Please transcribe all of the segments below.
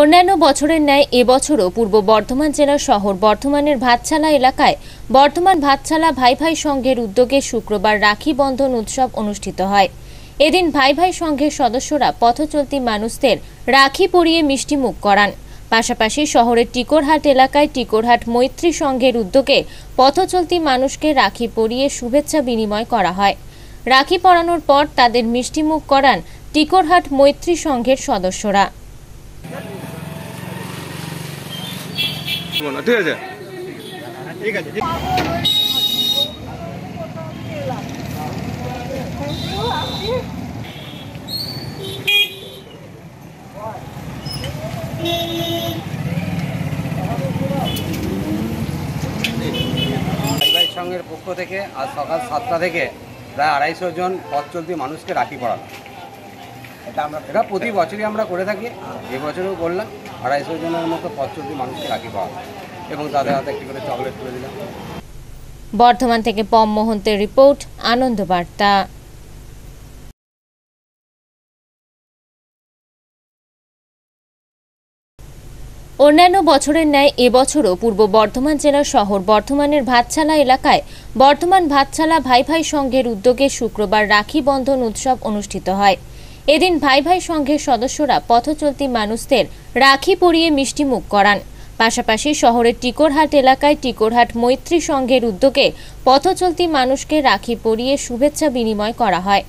অন্যান্য বছরের ন্যায় এবছরও পূর্ব বর্ধমান জেলার শহর বর্ধমানের ভাতছালা এলাকায় বর্ধমান ভাতছালা ভাই ভাই সংঘের উদ্যোগে শুক্রবার রাখি বন্ধন উৎসব অনুষ্ঠিত হয়। এদিন ভাই ভাই সংঘের সদস্যরা পথচলতি মানুষদের রাখি পরিয়ে মিষ্টিমুখ করান। পাশাপাশি শহরের টিকরহাট এলাকায় টিকরহাট মৈত্রী সংঘের উদ্যোগে পথচলতি মানুষকে রাখি পরিয়ে শুভেচ্ছা বিনিময় করা হয়। রাখি পরানোর পর তাদের মিষ্টিমুখ করান টিকরহাট মৈত্রী সংঘের সদস্যরা। ঠিক আছে? ঠিক আছে সংঘের পক্ষ থেকে আজ সকাল সাতটা থেকে প্রায় আড়াইশো জন পথ চলতি মানুষকে রাখি পড়ানো। এটা আমরা এটা প্রতি বছরই আমরা করে থাকি। এবছরেও করলাম। আড়াইশো জনের মতো চলতি মানুষকে রাখি পড়ানো এবং তাদের হাতে একটি করে চকলেট তুলে দিলাম। বর্ধমান থেকে পম মোহন্তের রিপোর্ট, আনন্দ বার্তা। অন্যান্য বছরের ন্যায় এবছরও পূর্ব বর্ধমান জেলার শহর বর্ধমানের ভাতছালা এলাকায় বর্ধমান ভাতছালা ভাই ভাই সংঘের উদ্যোগে শুক্রবার রাখি বন্ধন উৎসব অনুষ্ঠিত হয়। এদিন ভাই ভাই সংঘের সদস্যরা পথচলতি মানুষদের রাখি পরিয়ে মিষ্টিমুখ করান। পাশাপাশি শহরের টিকরহাট এলাকায় টিকরহাট মৈত্রী সংঘের উদ্যোগে পথচলতি মানুষকে রাখি পরিয়ে শুভেচ্ছা বিনিময় করা হয়।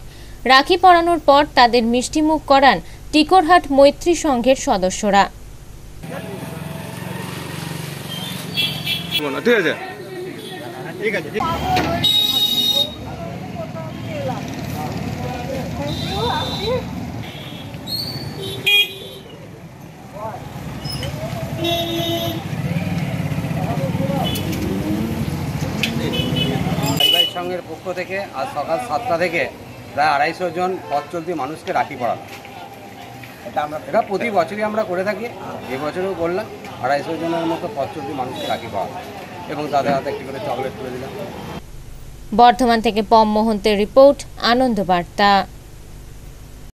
রাখি পরানোর পর তাদের মিষ্টিমুখ করান টিকরহাট মৈত্রী সংঘের সদস্যরা। ঠিক আছে ঠিক আছে। সংঘের পক্ষ থেকে আজ সকাল সাতটা থেকে প্রায় আড়াইশো জন পথ চলতি মানুষকে রাখি পড়ানো। এটা আমরা এটা প্রতি বছরই আমরা করে থাকি। এবছরেও করলাম আড়াইশো জনের মতো পথ চলতি মানুষকে রাখি পড়ানো। এবং তাদের হাতে একটি করে চকলেট তুলে দিলাম। বর্ধমান থেকে পম মোহন্তের রিপোর্ট আনন্দ বার্তা।